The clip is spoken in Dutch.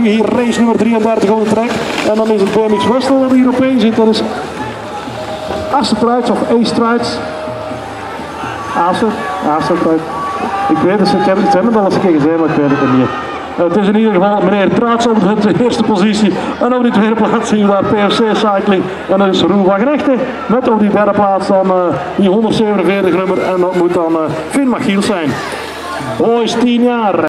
nu hier race nummer 33 op de trek. En dan is het BMX Westel dat hier opeens zit. Dat is Aster of Ace Truits. Aster, Ik weet het, ze heb het, al eens een keer gezegd, maar ik weet het niet. Het is in ieder geval meneer Traats op de eerste positie. En op die tweede plaats zien we daar PFC Cycling. En dat is Roel van Gerechten. Met op die derde plaats dan uh, die 147 nummer. En dat moet dan uh, Finn Machiel zijn. Boys 10 jaar.